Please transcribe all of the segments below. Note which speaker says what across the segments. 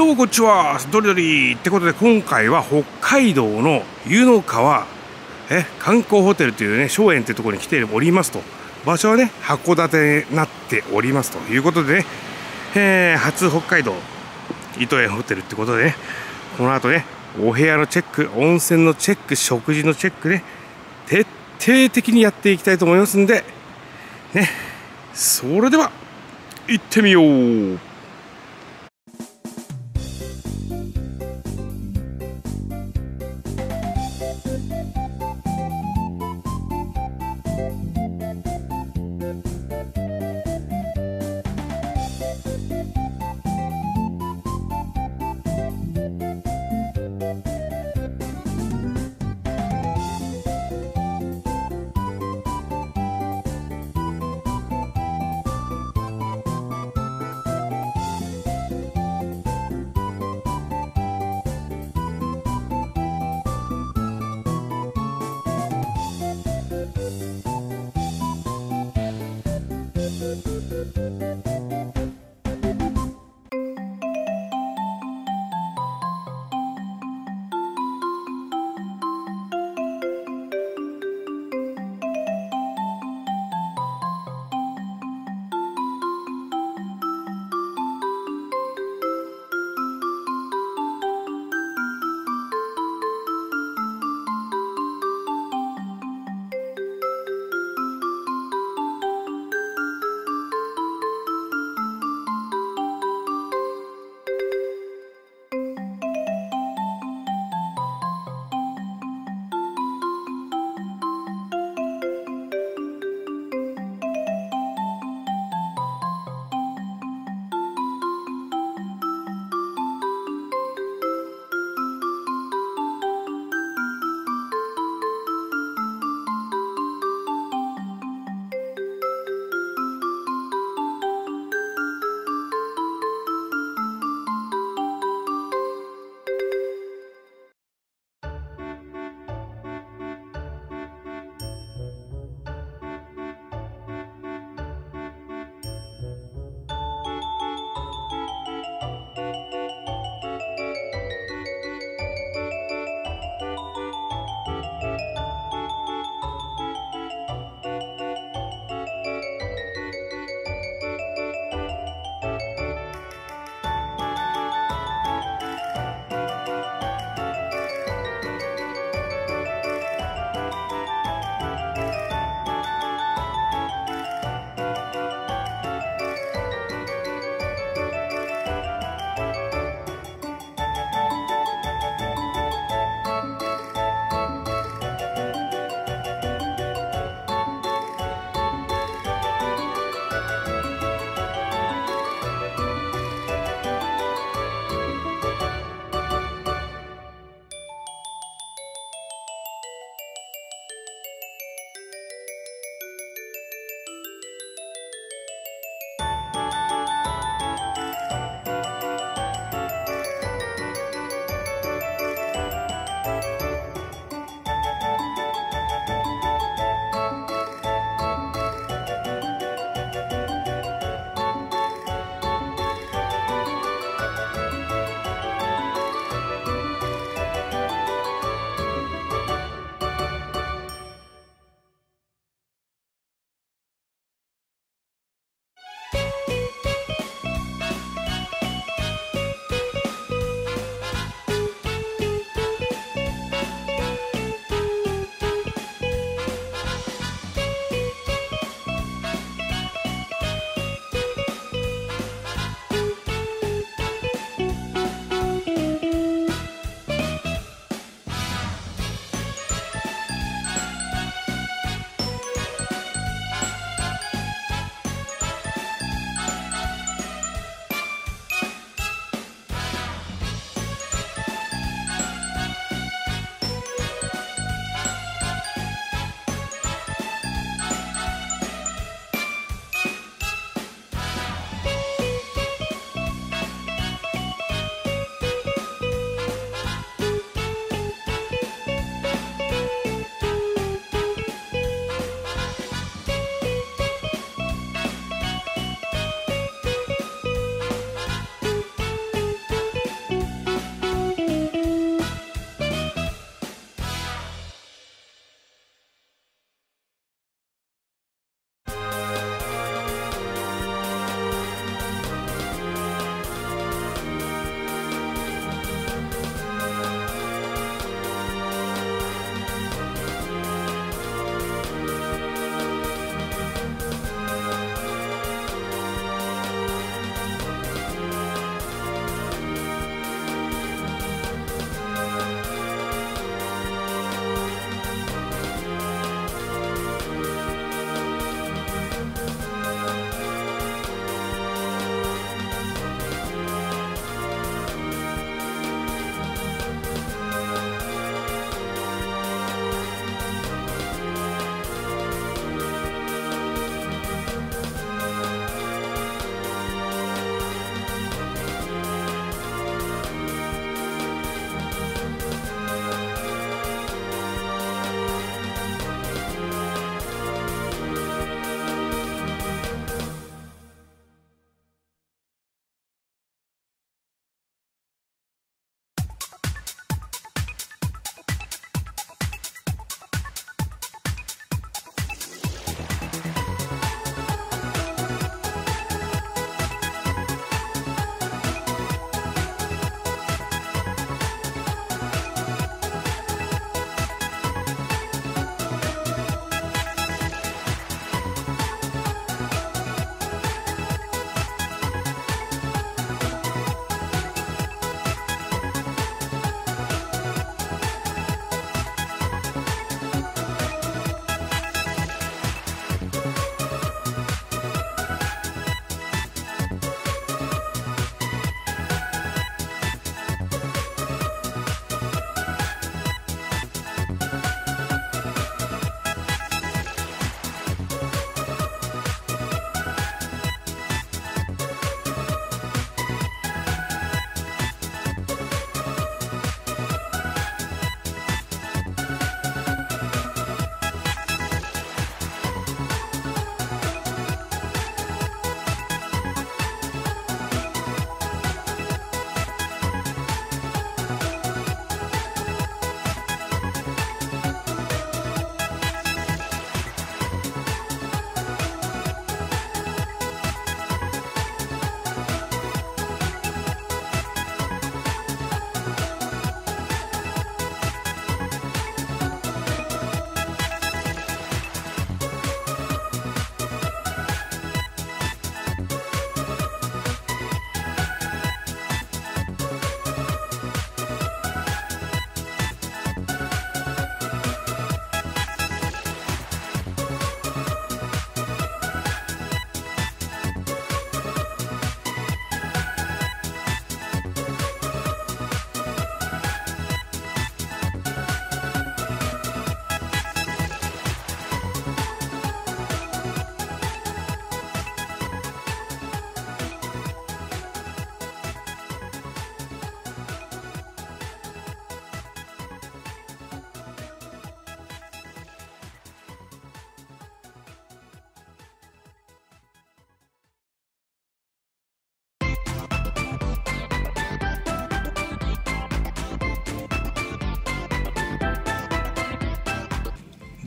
Speaker 1: どうもこんにちはドリドリってことで今回は北海道の湯の川え観光ホテルというね荘園っていうところに来ておりますと。場所はね函館になっておりますということでね、えー、初北海道糸園ホテルってことでねこの後ねお部屋のチェック温泉のチェック食事のチェックね徹底的にやっていきたいと思いますんでねそれでは行ってみよう。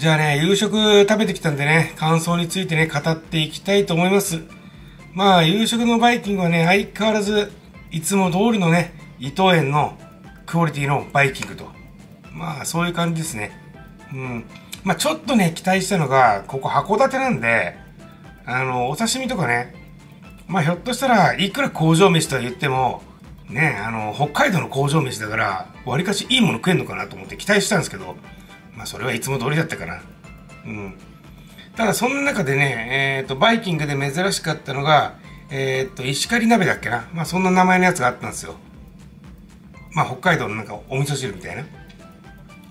Speaker 1: じゃあね、夕食食べてきたんでね、感想についてね、語っていきたいと思います。まあ、夕食のバイキングはね、相変わらず、いつも通りのね、伊藤園のクオリティのバイキングと。まあ、そういう感じですね。うん。まあ、ちょっとね、期待したのが、ここ函館なんで、あの、お刺身とかね、まあ、ひょっとしたらいくら工場飯とは言っても、ね、あの、北海道の工場飯だから、わりかしいいもの食えんのかなと思って期待したんですけど、まあ、それはいつも通りだったかな。うん。ただ、そんな中でね、えっ、ー、と、バイキングで珍しかったのが、えっ、ー、と、石狩鍋だっけな。まあ、そんな名前のやつがあったんですよ。まあ、北海道のなんかお味噌汁みたいな。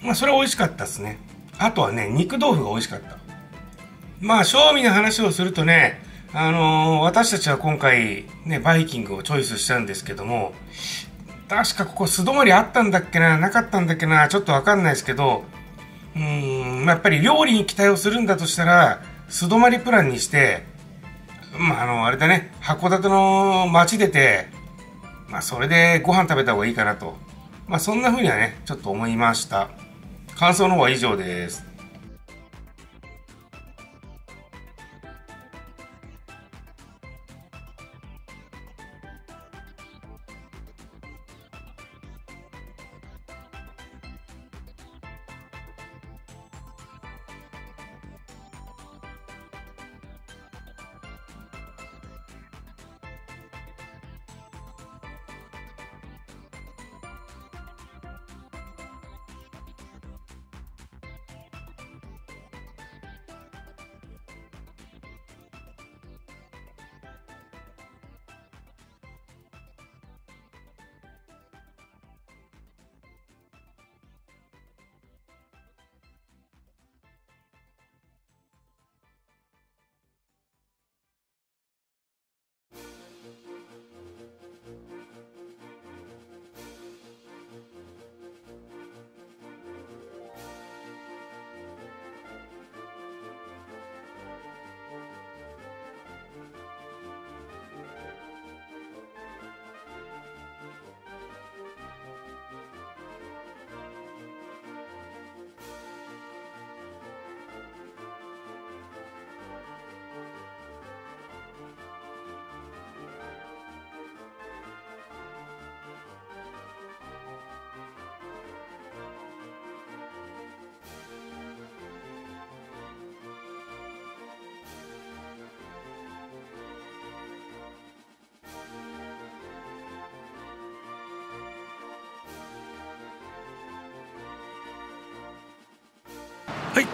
Speaker 1: まあ、それは美味しかったですね。あとはね、肉豆腐が美味しかった。まあ、正味の話をするとね、あのー、私たちは今回、ね、バイキングをチョイスしたんですけども、確かここ素泊まりあったんだっけな、なかったんだっけな、ちょっとわかんないですけど、うん、やっぱり料理に期待をするんだとしたら、素泊まりプランにして、まあ、あの、あれだね、函館の街出て、まあ、それでご飯食べた方がいいかなと。まあ、そんな風にはね、ちょっと思いました。感想の方は以上です。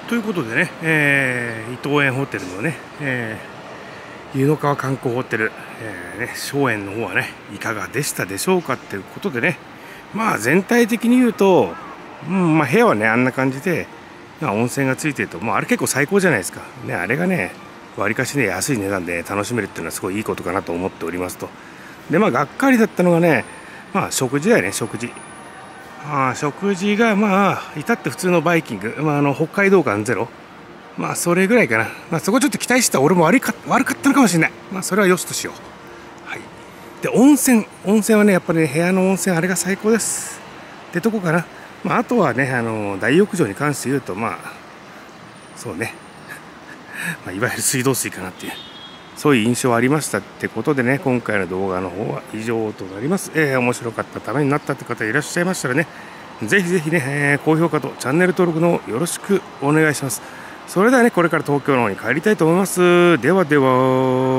Speaker 1: ということでね、えー、伊藤園ホテルのね、えー、湯の川観光ホテル、えー、ね、荘園の方はね、いかがでしたでしょうかっていうことでね、まあ全体的に言うと、うん、まあ部屋はね、あんな感じで、まあ、温泉がついてると、まあ、あれ結構最高じゃないですか。ね、あれがね、わりかしね、安い値段で楽しめるっていうのはすごいいいことかなと思っておりますと。で、まあ、がっかりだったのがね、まあ、食事だよね、食事。あ食事がまあ至って普通のバイキング、まあ、あの北海道館ゼロ。まあそれぐらいかな、まあ、そこちょっと期待してた俺も悪か悪かったのかもしれない。まあそれはよしとしよう。はい。で温泉。温泉はねやっぱり、ね、部屋の温泉あれが最高です。ってとこかな、まあ、あとはねあの大浴場に関して言うとまあそうね。まあ、いわゆる水道水かなっていう。そういう印象ありましたってことでね、今回の動画の方は以上となります。えー、面白かったためになったって方いらっしゃいましたらね、ぜひぜひね、えー、高評価とチャンネル登録のよろしくお願いします。それではね、これから東京の方に帰りたいと思います。ではでは。